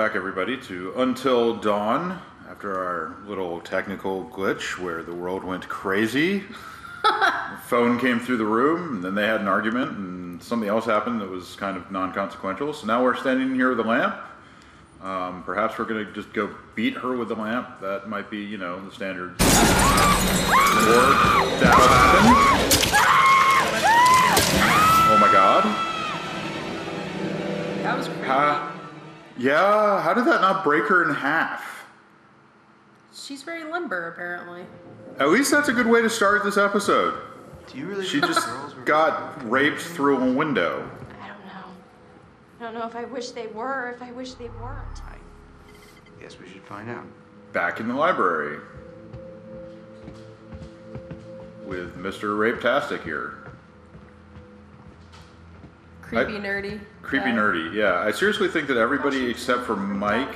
Okay, and welcome back, everybody, to Until Dawn. After our little technical glitch where the world went crazy, phone came through the room, and then they had an argument, and something else happened that was kind of non consequential. So now we're standing here with a lamp. Um, perhaps we're going to just go beat her with the lamp. That might be, you know, the standard. Or yeah, how did that not break her in half? She's very limber, apparently. At least that's a good way to start this episode. Do you really She think just girls were got raped through a window. I don't know. I don't know if I wish they were or if I wish they weren't. I guess we should find out. Back in the library. With Mr. Rape-tastic here. Creepy, I- nerdy. Creepy guy. nerdy, yeah. I seriously think that everybody except for Mike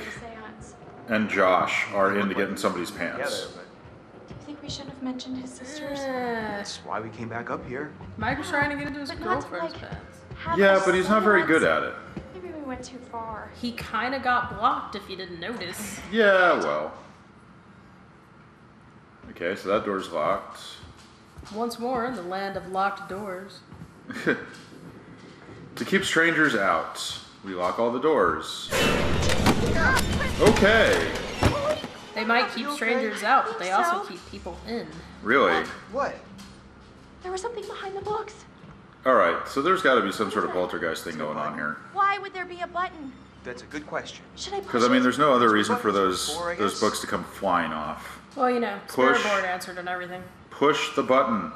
and Josh are into getting somebody's Together, pants. but Do you think we should have mentioned his sisters? Eh, that's why we came back up here. Mike was trying to get into his But girlfriend's like- pants. Yeah, but he's not very good at it. Maybe we went too far. He kind of got blocked if you didn't notice. Yeah, well. Okay, so that door's locked. Once more, in the land of locked doors. To keep strangers out, we lock all the doors. Okay, They might keep You okay? strangers out, but they also keep people in. really? What? There was something behind the books. Alright, so there's gotta be some sort of poltergeist thing going on here. Why would there be a button? That's a good question. Should I push Because, I mean, there's no other reason for those, for, I those books to come flying off. Well, you know, Push. Sparrowboard answered and everything. Push the button.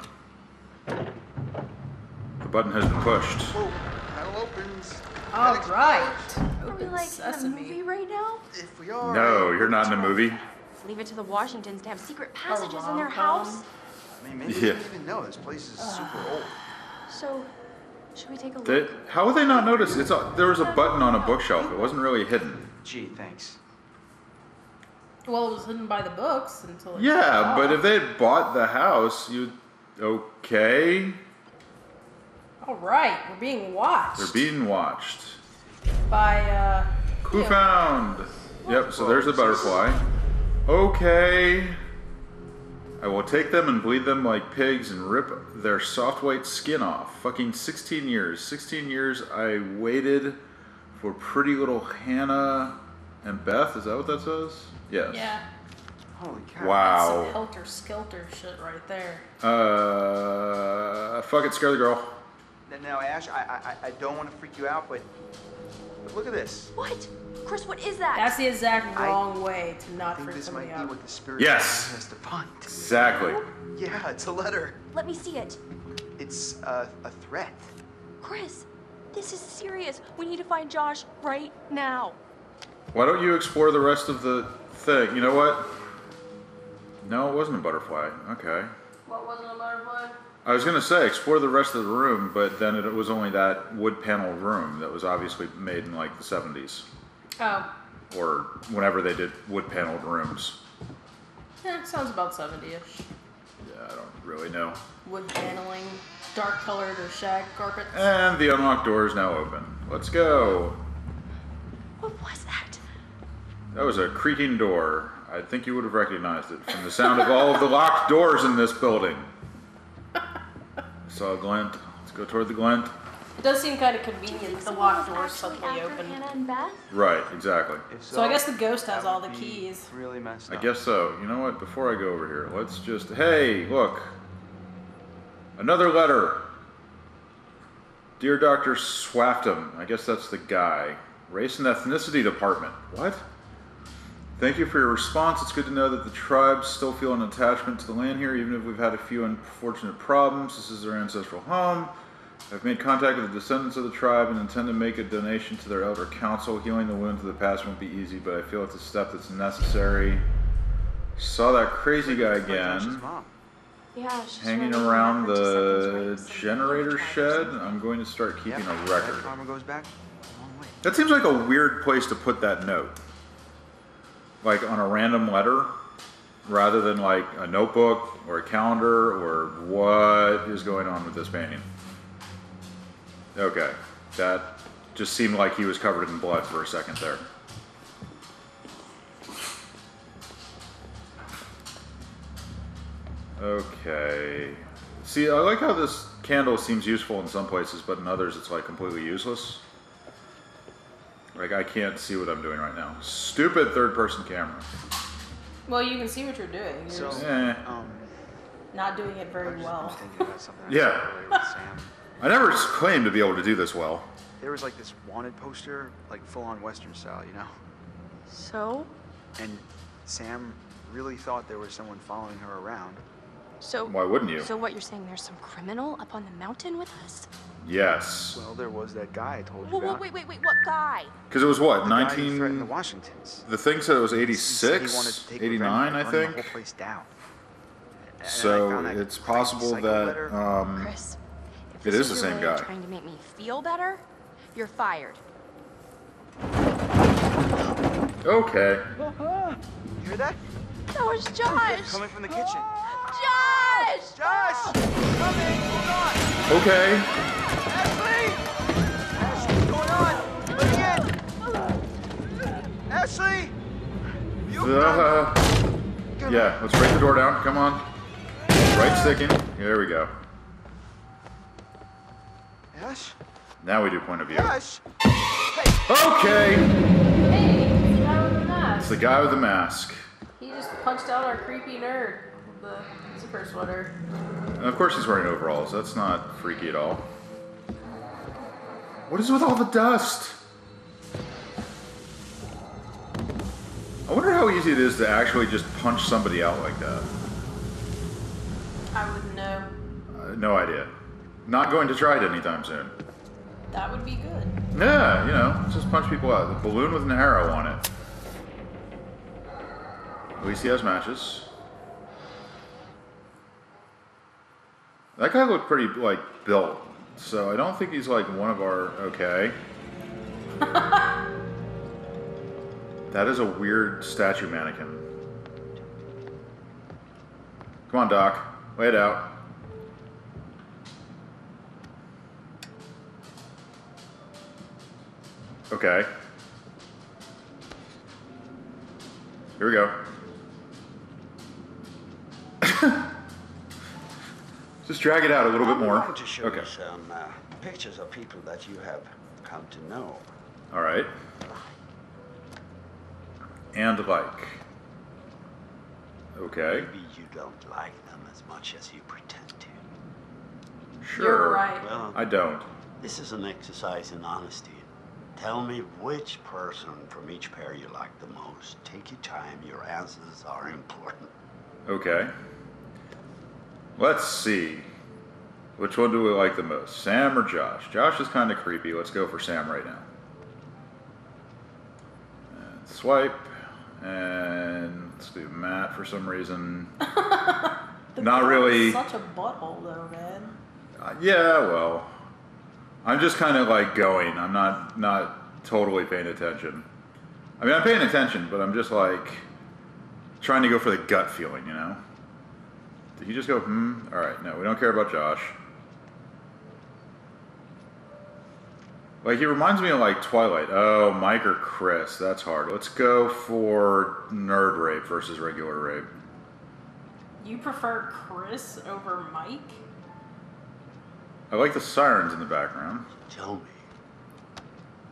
The button has been pushed. Whoa, panel opens. All Next right. Are we Open like in a movie sesame. right now? If we are. No, you're not in a movie. Leave it to the Washingtons to have secret passages in their rom-com. house. I mean, maybe Yeah. we didn't even know this place is super old. So, should we take a look? They, how would they not notice? It's a, there was a button on a bookshelf. It wasn't really hidden. Gee, thanks. Well, it was hidden by the books until it Yeah, but if they had bought the house, you okay? All right, we're being watched They're being watched. by uh. Who Ew. found? Yep, so there's the butterfly. Okay. I will take them and bleed them like pigs and rip their soft white skin off. Fucking 16 years. 16 years I waited for pretty little Hannah and Beth. Is that what that says? Yes. Yeah. Holy cow. Wow. Some helter skelter shit right there. Uh, fuck it, scare the girl. N- Now, Ash, I, I, I don't want to freak you out, but, but look at this. What? Chris, what is that? That's the exact I wrong way to I not think freak this somebody might be out. what the spirit Yes. wants us to find. Exactly. Yeah, it's a letter. Let me see it. It's uh, a threat. Chris, this is serious. We need to find Josh right now. Why don't you explore the rest of the thing? You know what? No, it wasn't a butterfly. Okay. What was it, a butterfly? I was gonna say explore the rest of the room, but then it was only that wood paneled room that was obviously made in like the 70s Oh, or whenever they did wood paneled rooms. yeah, sounds about 70-ish. Yeah, I don't really know. Wood paneling, dark colored or shag carpet. And the unlocked door is now open. Let's go. What was that? That was a creaking door. I think you would have recognized it from the sound of all of the locked doors in this building. Saw a uh, glint. Let's go toward the glint. It does seem kind of convenient. The Someone locked was doors suddenly after open. Hannah and Beth? Right, exactly. If So I guess the ghost has all the keys. Really messed up. I guess so. You know what? Before I go over here, let's just. Hey, look. Another letter. Dear Dr. Swafton, I guess that's the guy. Race and ethnicity department. What? Thank you for your response. It's good to know that the tribes still feel an attachment to the land here, even if we've had a few unfortunate problems. This is their ancestral home. I've made contact with the descendants of the tribe and intend to make a donation to their elder council. Healing the wounds of the past won't be easy, but I feel it's a step that's necessary. Saw that crazy guy It's like Josh's again. Yeah, she's hanging around the generator shed. I'm going to start keeping a record. karma goes back long way. That seems like a weird place to put that note. Like on a random letter, rather than like a notebook or a calendar or what is going on with this painting. Okay, that just seemed like he was covered in blood for a second there. Okay. See, I like how this candle seems useful in some places, but in others it's like completely useless. Like I can't see what I'm doing right now. Stupid third person camera. Well, you can see what you're doing. You're So, just Eh. um, not doing it very just well. thinking about something I Yeah. said earlier with Sam. I never claimed to be able to do this well. There was like this wanted poster, like full on Western style, you know? So? And Sam really thought there was someone following her around. So. Why wouldn't you? So what you're saying? There's some criminal up on the mountain with us? Yes. Well, there was that guy I told you Whoa, whoa, about. wait, wait, wait. What guy? Because it was what, The guy who threatened 19. the Washingtons. The thing said it was He he 86, to take 89, I think. The whole place down. And So it's possible that um, Chris. If it this is the same guy. Trying to make me feel better, you're fired. okay. You hear that? That was Josh. Coming from the kitchen. Josh. Josh! Coming! Hold on! Okay. Ashley! Ashley, what's going on? Let me in! Ashley! You Uh, yeah, let's break the door down. Come on. Right sticking. There we go. Ash? Now we do point of view. Ash! Okay. Hey, it's the guy with the mask. It's the guy with the mask. He just punched out our creepy nerd with the zipper sweater. And of course he's wearing overalls. That's not freaky at all. What is with all the dust? I wonder how easy it is to actually just punch somebody out like that. I wouldn't know. Uh, no idea. Not going to try it anytime soon. That would be good. Yeah, you know, just punch people out. The balloon with an arrow on it. At least he has matches. That guy looked pretty like built, so I don't think he's like one of our. Okay. that is a weird statue mannequin. Come on, Doc, lay it out. Okay. Here we go. Just drag it out a little bit I'm more. going to show Okay. you some uh, pictures of people that you have come to know. All right. And like. Okay. Maybe you don't like them as much as you pretend to. Sure. You're right. Well, I don't. this is an exercise in honesty. Tell me which person from each pair you like the most. Take your time. Your answers are important. Okay. Let's see. Which one do we like the most, Sam or Josh? Josh is kind of creepy. Let's go for Sam right now. And swipe. And let's do Matt for some reason. Not really- Such a butthole, though, man. Uh, yeah, well, I'm just kind of like going. I'm not not totally paying attention. I mean, I'm paying attention, but I'm just like trying to go for the gut feeling, you know. Did he just go? Hmm. All right. No, we don't care about Josh. Like he reminds me of like Twilight. Oh, Mike or Chris. That's hard. Let's go for nerd rape versus regular rape. You prefer Chris over Mike? I like the sirens in the background. Tell me,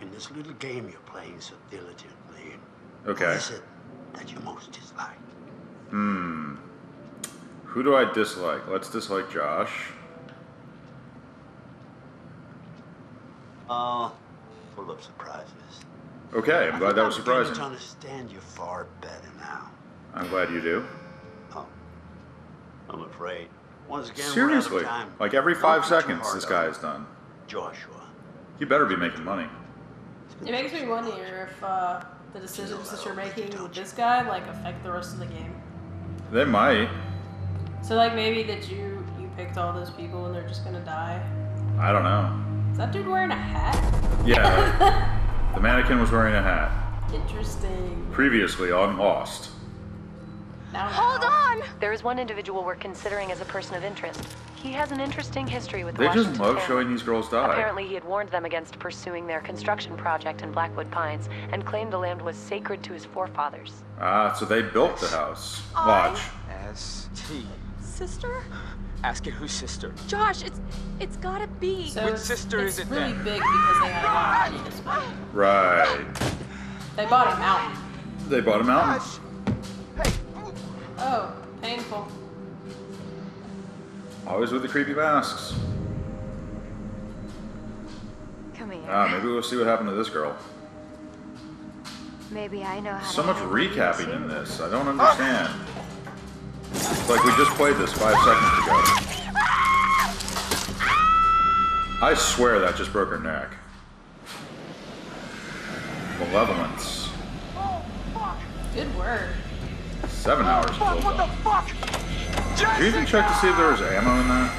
in this little game you're playing so diligently, Okay. who is it that you most dislike? Hmm. Who do I dislike? Let's dislike Josh. Uh, full of surprises. Okay, I'm glad think that was I'm beginning surprising. to understand you far better now. I'm glad you do. Oh, I'm afraid. Once again, we're out Seriously, of time. like every Don't five seconds, this guy is done. Joshua. You better be making money. It makes me wonder if uh, the decisions that you're making with this guy like affect the rest of the game. They might. So like maybe that you you picked all those people and they're just gonna die. I don't know. Is that dude wearing a hat? Yeah, the mannequin was wearing a hat. Interesting. Previously on Lost. Now, Hold now. on! There is one individual we're considering as a person of interest. He has an interesting history with the They Washington just love family. showing these girls die. Apparently, he had warned them against pursuing their construction project in Blackwood Pines and claimed the land was sacred to his forefathers. Ah, so they built the house. Watch. S T. Sister? Asking whose sister? Josh, it's it's gotta be. So Which it's, sister it's is it really then? big because they had a lot of money to spend. Right. They bought a mountain. They bought a mountain. Gosh. Hey, Oh, painful. Always with the creepy masks. Come here. Ah, maybe we'll see what happened to this girl. Maybe I know how So to much recapping in this. I don't understand. It's like we just played this five seconds ago. I swear that just broke her neck. Malevolence. Oh, fuck. Good word. Seven hours fuck, build what the up. fuck? Did you even check to see if there was ammo in that?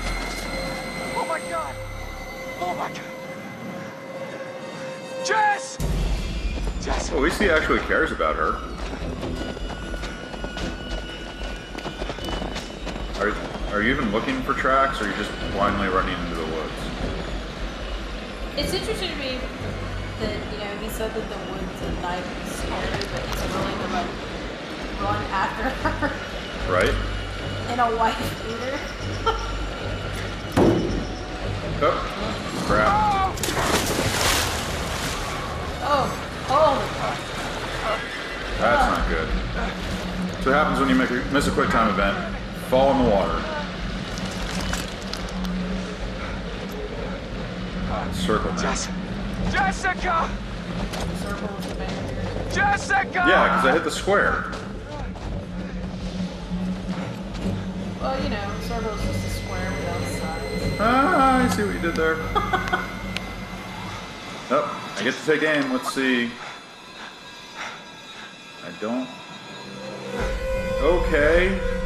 Oh my god! Oh my god! Jess! Jess! Well, at least he actually cares about her. Are, are you even looking for tracks, or are you just blindly running into the woods? It's interesting to me that, you know, he said that the woods at night was scary, but he's willing to, like, run after her Right? in a white beater. Oh, crap. Oh, fuck. That's not good. That's what happens when you make a, miss a quick time event. Fall in the water. Circle now. Jess! Jessica! Circle with the band. Jessica! Yeah, because I hit the square. Well, you know, circle is just a square without sides. Ah, I see what you did there. oh, I get to take aim. Let's see. I don't. Okay,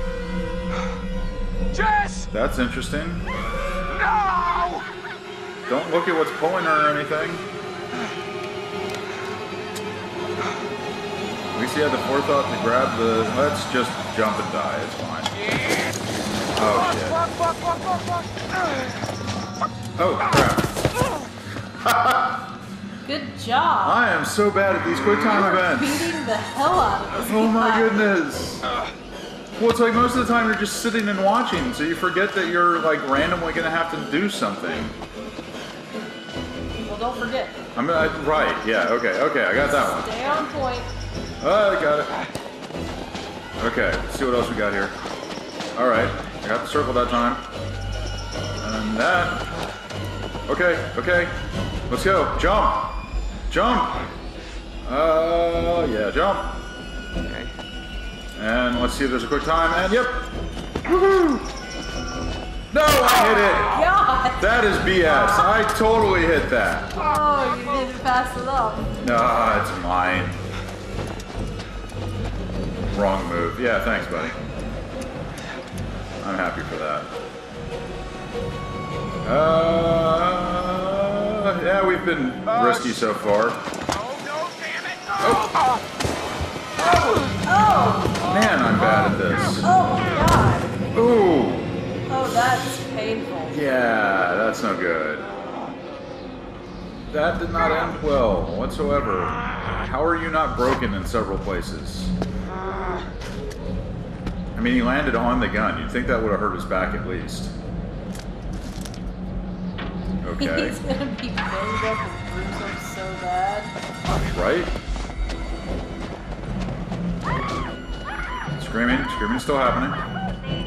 Jess! that's interesting. No! Don't look at what's pulling her or anything. At least he had the forethought to grab the. Let's just jump and die. It's fine. Oh shit. Fuck, fuck, fuck, fuck, fuck! Oh crap. Good job. I am so bad at these quick time events. Beating the hell out of this Oh my guy. goodness. Well, it's like most of the time you're just sitting and watching, so you forget that you're like randomly gonna have to do something. Well, don't forget. I'm gonna, right, yeah, okay, okay, I got that one. Stay on point. Oh, I got it. Okay, let's see what else we got here. Alright, I got the circle that time. And that. Okay, okay. Let's go. Jump! Jump! Uh, yeah, jump. Okay. And let's see if there's a quick time. And yep. Woohoo! No, I hit it. God! That is BS. I totally hit that. Oh, you didn't pass it up. Ah, it's mine. Wrong move. Yeah, thanks, buddy. I'm happy for that. Uh, yeah, we've been risky so far. Oh, no, damn it! Oh! Man, I'm bad at this. Oh, God! Ooh. Oh, that's painful. Yeah, that's no good. That did not end well whatsoever. How are you not broken in several places? I mean, he landed on the gun. You'd think that would have hurt his back at least. Okay. He's gonna be banged up and bruised up so bad. Right? Screaming. Screaming's still happening.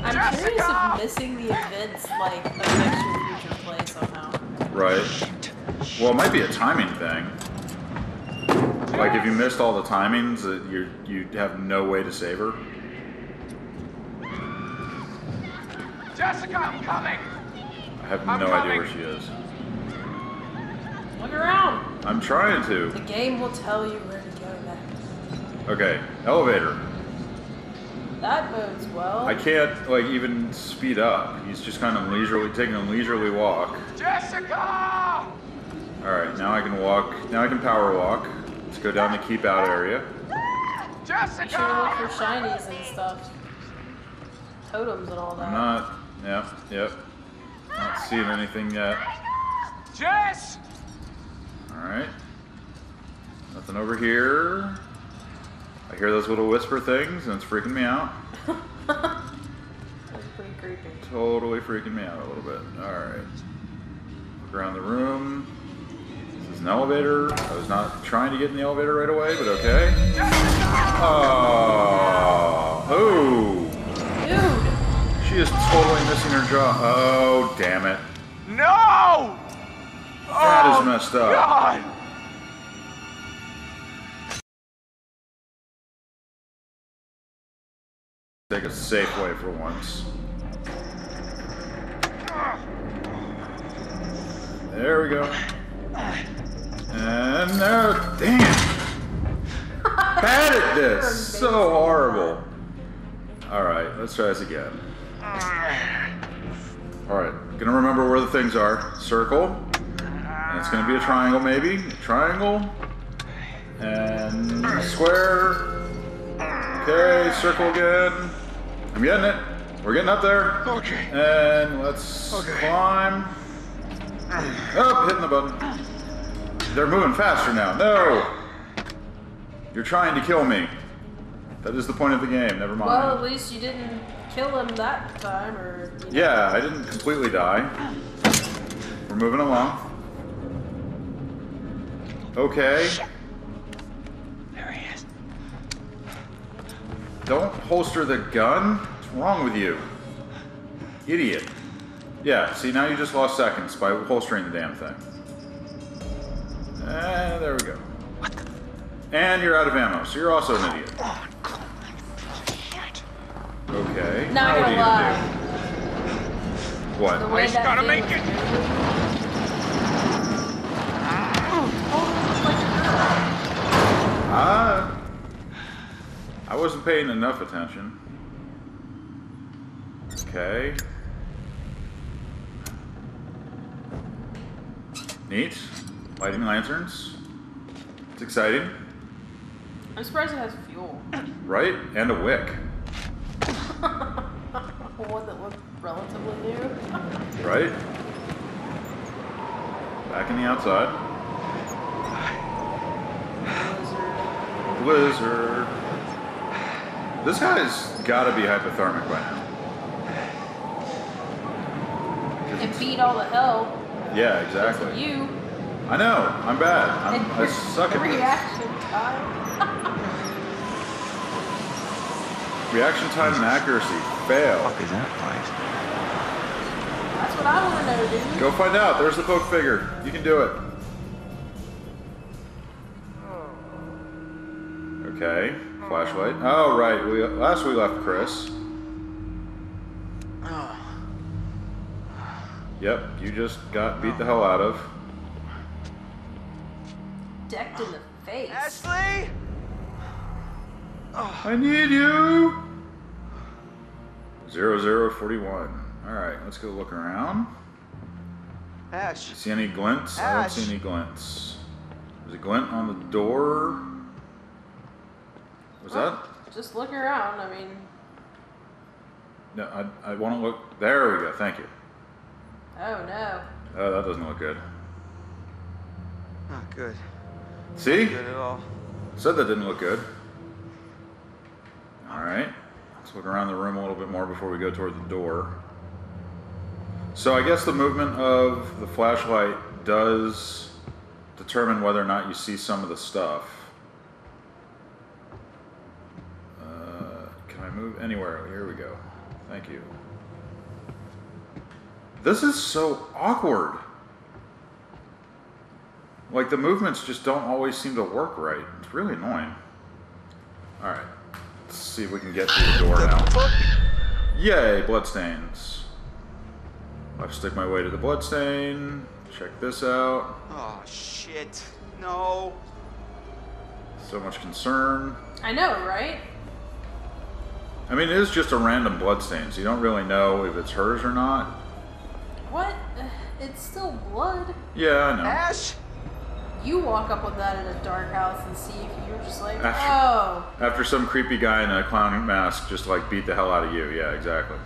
I'm curious if missing the events, like, affects your future play somehow. Right. Well, it might be a timing thing. Like if you missed all the timings, you you have no way to save her. Jessica, I'm coming! I have I'm no idea where she is. Look around! I'm trying to. The game will tell you where to go next. Okay, elevator. That bodes well. I can't like even speed up. He's just kind of leisurely taking a leisurely walk. Jessica! All right, now I can walk. Now I can power walk. Let's go down the keep out area. Be sure to look for shinies and stuff. totems and all that. I'm not. Yep, yep. Not seeing anything yet. Jess! Alright. Nothing over here. I hear those little whisper things and it's freaking me out. That's pretty creepy. Totally freaking me out a little bit. Alright. Look around the room. This is an elevator. I was not trying to get in the elevator right away, but okay. Ah, oh. Ooh. Dude! She is totally missing her jaw. Oh, damn it. No! That is Oh, messed up. God! Take a safe way for once. There we go. And there, damn. Bad at this. So horrible. All right, let's try this again. All right, gonna remember where the things are. Circle. And it's gonna be a triangle, maybe. A triangle. And square. Okay, circle again. I'm getting it. We're getting up there. Okay. And let's climb. Up, hitting the button. They're moving faster now. No! You're trying to kill me. That is the point of the game. Never mind. Well, at least you didn't kill him that time, or. You know. yeah, I didn't completely die. We're moving along. Okay. There he is. Don't holster the gun. What's wrong with you? Idiot. Yeah, see, now you just lost seconds by holstering the damn thing. And there we go. And you're out of ammo, so you're also an idiot. Okay. Not what gonna are you lie. do? What? The way He's that gotta make it. moving. Totally looked like a girl. Ah. I wasn't paying enough attention. Okay. Neat. Lighting lanterns. It's exciting, I'm surprised it has fuel. right? And a wick, One that looked relatively new. right? Back in the outside. Blizzard. Blizzard. This guy's gotta be hypothermic by now. And beat all the hell. Yeah, exactly. of You. I know. I'm bad. I'm, and I suck at this. reaction time. Reaction time and accuracy. Fail. is that place? That's what I want to know, dude. Go find out. There's the poke figure. You can do it. Oh. Okay. Flashlight. Oh, right. We, last we left Chris. Oh. Yep. You just got beat the oh. hell out of. Decked in the face. Ashley! I need you. Zero zero forty one. All right. Let's go look around. Ash. See any glints? I don't see any glints. There's a glint on the door. Was that? Just look around. I mean, No, I, I want to look. There we go. Thank you. oh no. Oh, that doesn't look good. Not good. See? Good at all. Said that didn't look good. All right. Let's look around the room a little bit more before we go toward the door. So I guess the movement of the flashlight does determine whether or not you see some of the stuff. Uh, can I move anywhere? Here we go. Thank you. This is so awkward. Like the movements just don't always seem to work right. It's really annoying. All right, let's see if we can get through the door now. Yay, bloodstains. I'll stick my way to the bloodstain. Check this out. Oh, shit. No. So much concern. I know, right? I mean, it is just a random bloodstain, so you don't really know if it's hers or not. What? It's still blood. Yeah, I know. Ash! you walk up on that in a dark house and see if you're just like, After- oh, After some creepy guy in a clown mask just like beat the hell out of you. Yeah, exactly.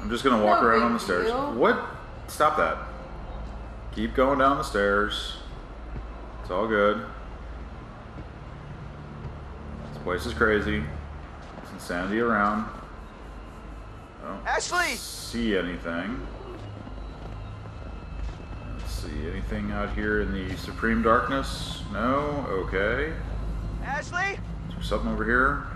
I'm just gonna walk No around on the stairs. deal. What? Stop that. Keep going down the stairs. It's all good. Place is crazy. There's insanity around. I don't Ashley! see anything. Let's see anything out here in the supreme darkness. No. Okay. Ashley? Is there something over here?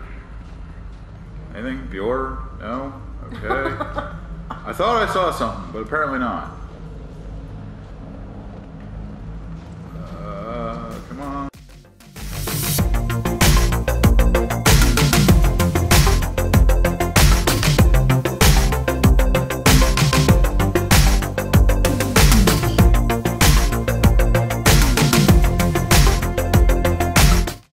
Anything? Bueller? No? Okay. I thought I saw something, but apparently not.